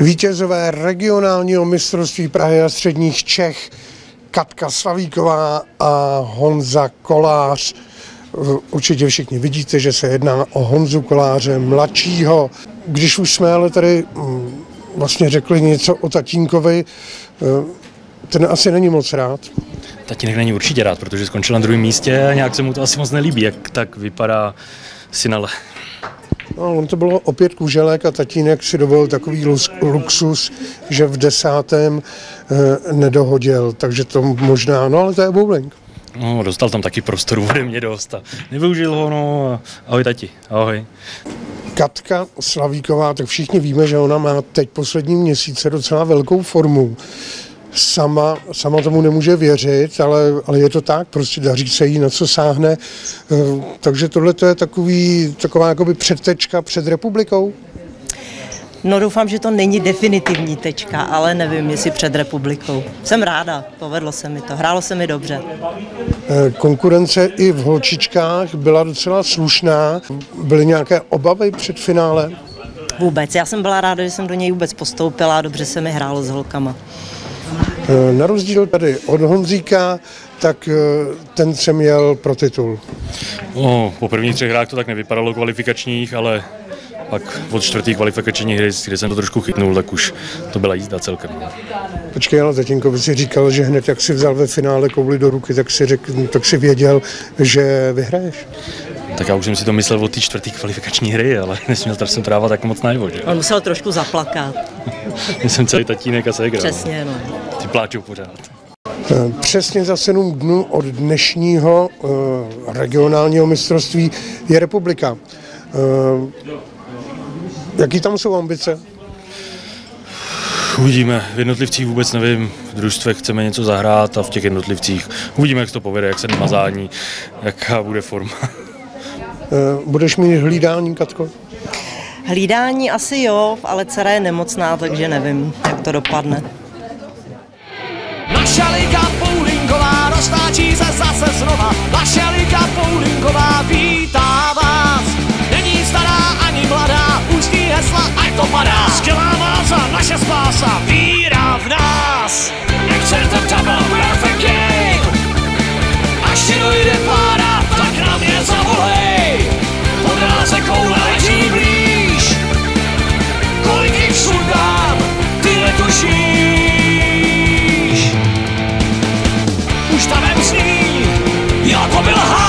Vítězové regionálního mistrovství Prahy a středních Čech Katka Slavíková a Honza Kolář. Určitě všichni vidíte, že se jedná o Honzu Koláře mladšího. Když už jsme ale tady mm, vlastně řekli něco o tatínkovi, eh, ten asi není moc rád. Tatínek není určitě rád, protože skončil na druhém místě a nějak se mu to asi moc nelíbí, jak tak vypadá Sinale. No, on to bylo opět kuželek a tatínek si dovolil takový luxus, že v desátém e, nedohodil, takže to možná, no ale to je bowling. No, dostal tam taky prostoru ode mě dost a nevyužil ho, no, ahoj tati, ahoj. Katka Slavíková, tak všichni víme, že ona má teď poslední měsíce docela velkou formu sama, sama tomu nemůže věřit, ale, ale je to tak, prostě daří se jí, na co sáhne. Eh, takže tohle to je takový, taková jakoby předtečka před republikou. No doufám, že to není definitivní tečka, ale nevím, jestli před republikou. Jsem ráda, povedlo se mi to, hrálo se mi dobře. Eh, konkurence i v holčičkách byla docela slušná. Byly nějaké obavy před finále? Vůbec. Já jsem byla ráda, že jsem do něj vůbec postoupila a dobře se mi hrálo s holkama. Eh, na rozdíl tady od Honzíka, tak eh, ten se měl pro titul. No, po prvních třech hrách to tak nevypadalo kvalifikačních, ale pak od čtvrtý kvalifikační hry, kde jsem to trošku chytnul, tak už to byla jízda celkem. Počkej, ale by si říkal, že hned jak si vzal ve finále kouli do ruky, tak si, řek, tak si věděl, že vyhraješ. Tak já už jsem si to myslel od té čtvrté kvalifikační hry, ale nesměl jsem trávat tak moc najevo. On musel trošku zaplakat. jsem celý tatínek a ségra. No. Přesně, no. Ty pláčou pořád. Eh, přesně za sedm dnů od dnešního uh, regionálního mistrovství je republika. Uh, jaký tam jsou ambice? Uvidíme. V jednotlivcích vůbec nevím. V družstvech chceme něco zahrát a v těch jednotlivcích uvidíme, jak to povede, jak se nemazání, jaká bude forma. Budeš mít hlídání, Katko? Hlídání asi jo, ale dcera je nemocná, takže nevím, jak to dopadne. Naše liga bowlingová roztáčí věčný, jako byl hád.